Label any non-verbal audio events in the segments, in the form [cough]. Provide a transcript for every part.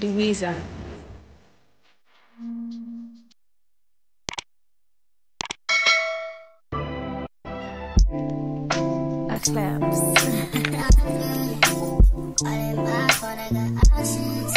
Louisa. 的爱情。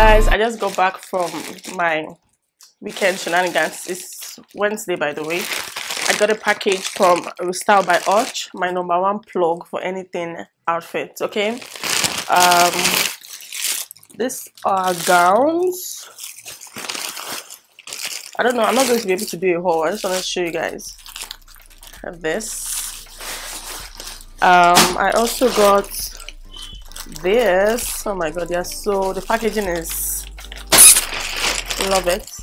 Guys i just got back from my weekend shenanigans it's wednesday by the way. I got a package from Restyle by Urch my number one plug for anything outfit okay? Um these are gowns. I don't know i'm not going to be able to do a haul i just want to show you guys this. Um i also got this. Oh my god yeah so the packaging is love it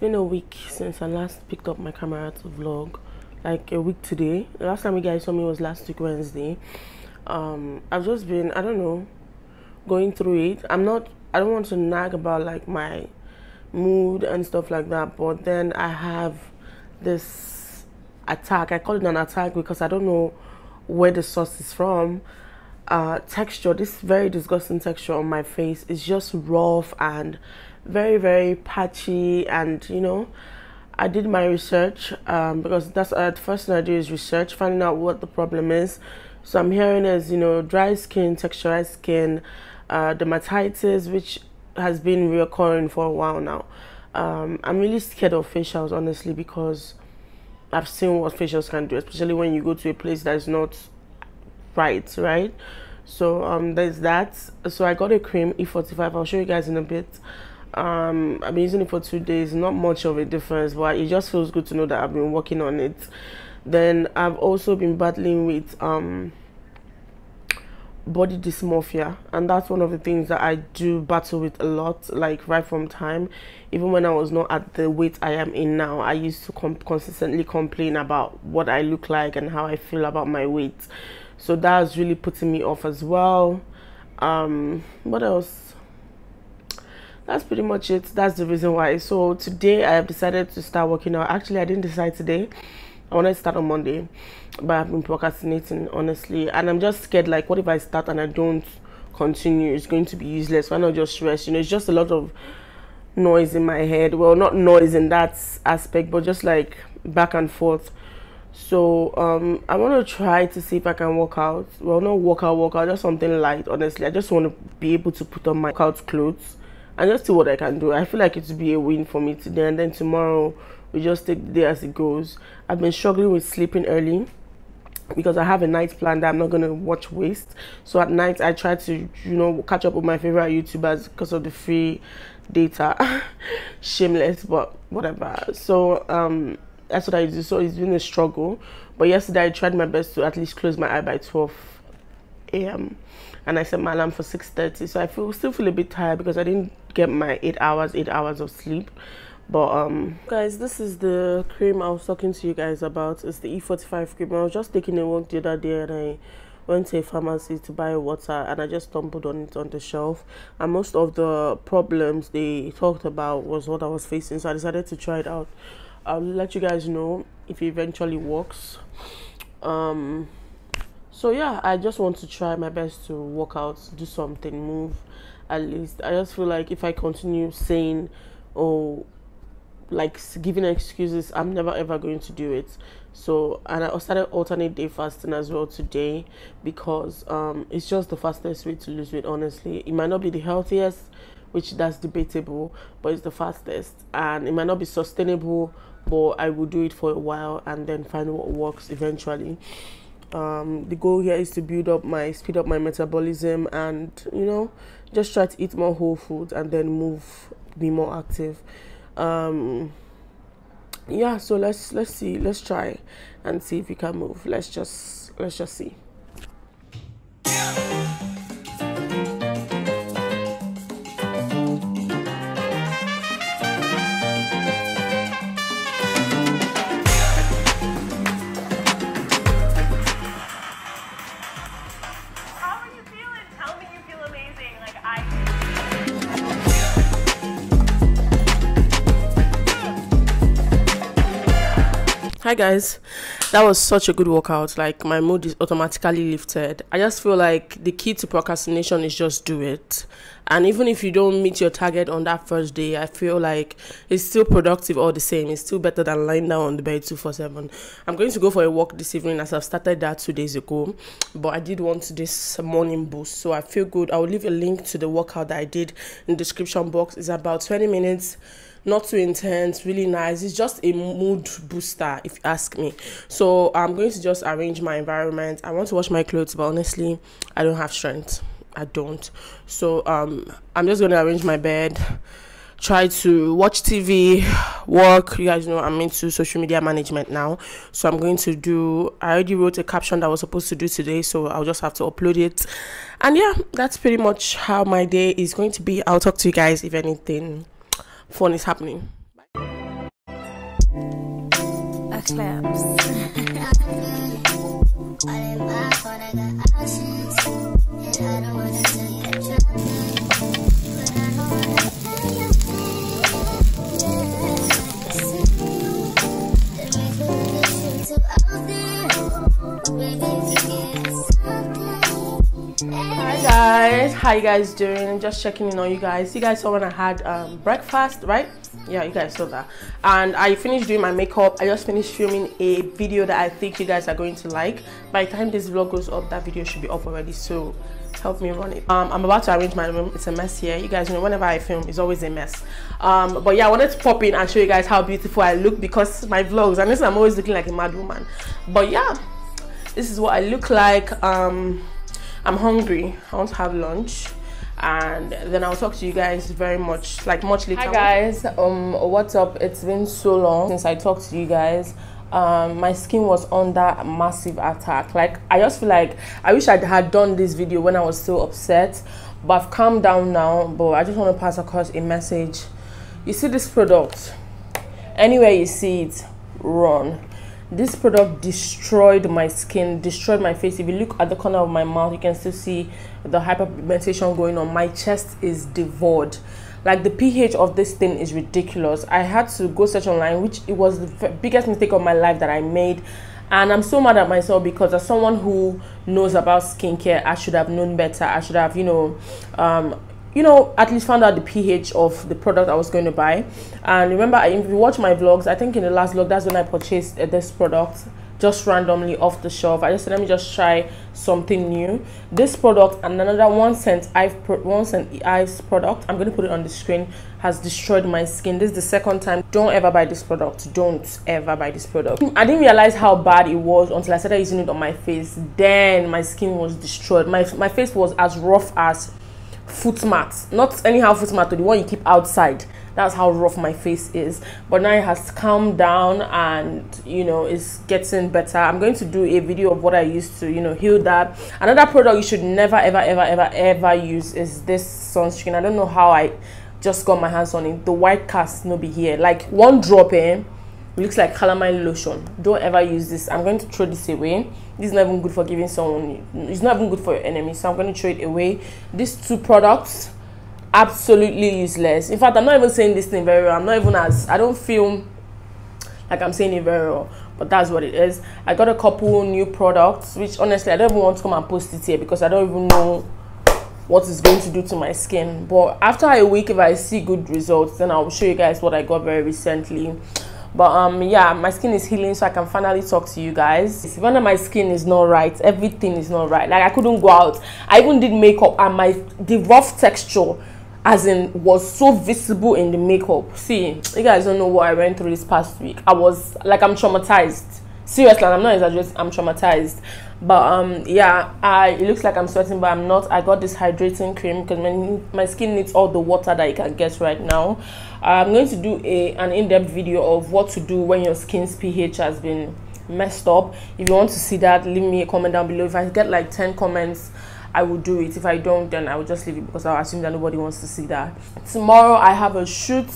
been a week since I last picked up my camera to vlog. Like a week today. The last time you guys saw me was last week Wednesday. Um, I've just been, I don't know, going through it. I'm not, I don't want to nag about like my mood and stuff like that, but then I have this attack. I call it an attack because I don't know where the source is from. Uh, texture, this very disgusting texture on my face is just rough and very, very patchy. And you know, I did my research um, because that's uh, the first thing I do is research, finding out what the problem is. So I'm hearing is you know dry skin, texturized skin, uh, dermatitis, which has been reoccurring for a while now. Um, I'm really scared of facials honestly because I've seen what facials can do, especially when you go to a place that is not right, right? So um, there's that. So I got a cream E45. I'll show you guys in a bit. Um, I've been using it for two days. Not much of a difference, but it just feels good to know that I've been working on it. Then I've also been battling with um, body dysmorphia and that's one of the things that i do battle with a lot like right from time even when i was not at the weight i am in now i used to com- consistently complain about what i look like and how i feel about my weight so that's really putting me off as well um what else that's pretty much it that's the reason why so today i have decided to start working out actually i didn't decide today I wanted to start on Monday, but I've been procrastinating honestly, and I'm just scared. Like, what if I start and I don't continue? It's going to be useless. Why not just rest? You know, it's just a lot of noise in my head. Well, not noise in that aspect, but just like back and forth. So um, I want to try to see if I can work out. Well, not work out, work out, just something light. Honestly, I just want to be able to put on my workout clothes and just see what I can do. I feel like it would be a win for me today, and then tomorrow we just take the day as it goes. I've been struggling with sleeping early because I have a night plan that I'm not gonna watch waste. So at night I try to, you know, catch up with my favorite YouTubers because of the free data. [laughs] Shameless, but whatever. So um that's what I do. So it's been a struggle. But yesterday I tried my best to at least close my eye by 12 a.m. and I set my alarm for 6:30. So I feel still feel a bit tired because I didn't get my eight hours, eight hours of sleep. But um guys this is the cream i was talking to you guys about. It's the e45 cream. I was just taking a walk the other day and i went to a pharmacy to buy water and i just stumbled on it on the shelf. And most of the problems they talked about was what i was facing. So i decided to try it out. I'll let you guys know if it eventually works. Um so yeah i just want to try my best to work out do something move at least. I just feel like if i continue saying oh like giving excuses i'm never ever going to do it. So and i started alternate day fasting as well today because um it's just the fastest way to lose weight honestly. It might not be the healthiest which that's debatable but it's the fastest. And it might not be sustainable but i will do it for a while and then find what works eventually um, the goal here is to build up my speed up my metabolism and you know just try to eat more whole food and then move be more active. Um yeah so let's let's see let's try and see if we can move. Let's just let's just see hi guys. That was such a good workout. Like my mood is automatically lifted. I just feel like the key to procrastination is just do it. And even if you don't meet your target on that first day i feel like it's still productive all the same. It's still better than lying down on the bed 247 i'm going to go for a walk this evening as i've started that two days ago. But i did want this morning boost so i feel good. I will leave a link to the workout that i did in the description box. It's about 20 minutes not too intense, really nice. It's just a mood booster, if you ask me. So I'm going to just arrange my environment. I want to wash my clothes, but honestly, I don't have strength. I don't. So um, I'm just going to arrange my bed, try to watch TV, work. You guys know I'm into social media management now. So I'm going to do, I already wrote a caption that I was supposed to do today. So I'll just have to upload it. And yeah, that's pretty much how my day is going to be. I'll talk to you guys if anything fun is happening. Bye. [laughs] how you guys doing? Just checking in on you guys. You guys saw when I had um, breakfast, right? Yeah, you guys saw that. And I finished doing my makeup. I just finished filming a video that I think you guys are going to like. By the time this vlog goes up, that video should be up already. So help me run it. Um, I'm about to arrange my room. It's a mess here. You guys know whenever I film, it's always a mess. Um, but yeah, I wanted to pop in and show you guys how beautiful I look because my vlogs, and this I'm always looking like a mad woman. But yeah, this is what I look like. Um, I'm hungry. I want to have lunch and then I'll talk to you guys very much like much later. Hi guys, um what's up? It's been so long since I talked to you guys. Um, my skin was under massive attack. Like I just feel like I wish I had done this video when I was still upset, but I've calmed down now. But I just want to pass across a message. You see this product, anywhere you see it, run this product destroyed my skin destroyed my face. If you look at the corner of my mouth you can still see the hyperpigmentation going on. My chest is devoured. Like the ph of this thing is ridiculous. I had to go search online which it was the biggest mistake of my life that i made. And i'm so mad at myself because as someone who knows about skincare i should have known better. I should have you know um, you know, at least found out the pH of the product I was going to buy. And remember, if you watch my vlogs, I think in the last vlog, that's when I purchased uh, this product just randomly off the shelf. I just said, let me just try something new. This product and another one St. Ives one St. Ives product. I'm going to put it on the screen. Has destroyed my skin. This is the second time. Don't ever buy this product. Don't ever buy this product. I didn't realize how bad it was until I started using it on my face. Then my skin was destroyed. My my face was as rough as foot mat not anyhow foot mat the one you keep outside. That's how rough my face is. But now it has calmed down and you know it's getting better. I'm going to do a video of what i used to you know heal that. Another product you should never ever ever ever ever use is this sunscreen. I don't know how i just got my hands on it. The white cast no be here. Like one drop in looks like calamine lotion. Don't ever use this. I'm going to throw this away. This is not even good for giving someone it's not even good for your enemy so i'm going to throw it away. These two products absolutely useless. In fact i'm not even saying this thing very well. I'm not even as i don't feel like i'm saying it very well but that's what it is. I got a couple new products which honestly i don't even want to come and post it here because i don't even know what it's going to do to my skin. But after a week if i see good results then i'll show you guys what i got very recently but um yeah my skin is healing so i can finally talk to you guys. Even my skin is not right. Everything is not right. Like i couldn't go out. I even did makeup and my the rough texture as in was so visible in the makeup. See you guys don't know what i went through this past week. I was like i'm traumatized seriously i'm not exaggerating i'm traumatized but um yeah i it looks like i'm sweating but i'm not i got this hydrating cream because my, my skin needs all the water that it can get right now i'm going to do a an in-depth video of what to do when your skin's ph has been messed up if you want to see that leave me a comment down below if i get like 10 comments I will do it. If I don't, then I will just leave it because I'll assume that nobody wants to see that. Tomorrow I have a shoot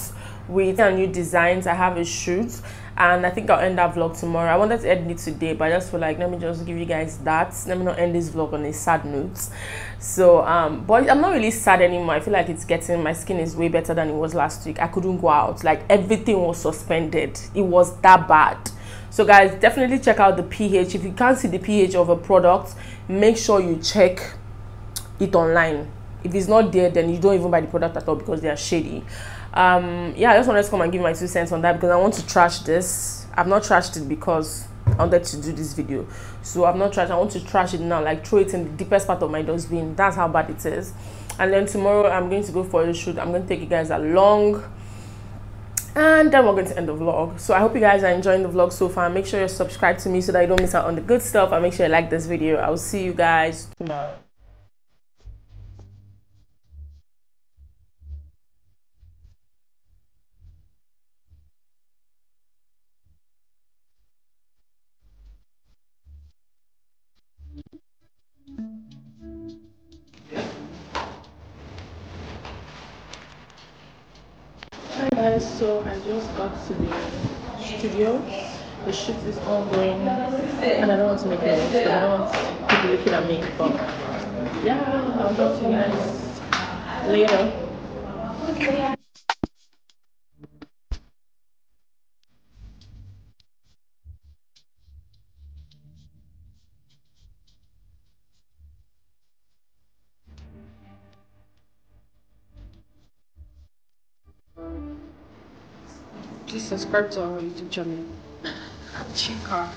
with a new designs. I have a shoot and I think I'll end that vlog tomorrow. I wanted to end it today, but I just feel like let me just give you guys that. Let me not end this vlog on a sad note. So, um, but I'm not really sad anymore. I feel like it's getting my skin is way better than it was last week. I couldn't go out, like everything was suspended. It was that bad. So, guys, definitely check out the pH. If you can't see the pH of a product, make sure you check it online. If it's not there, then you don't even buy the product at all because they are shady um yeah i just wanted to come and give my two cents on that because i want to trash this. I've not trashed it because i wanted to do this video. So i've not trashed i want to trash it now like throw it in the deepest part of my dustbin. That's how bad it is. And then tomorrow i'm going to go for a shoot. I'm going to take you guys along. And then we're going to end the vlog. So i hope you guys are enjoying the vlog so far. Make sure you're subscribed to me so that you don't miss out on the good stuff. And make sure you like this video. I'll see you guys tomorrow so I just got to the studio the shoot is ongoing and I don't want to make noise because I don't want people looking at me. But yeah, I'll talk to you guys later. Please subscribe to our YouTube channel. Chika.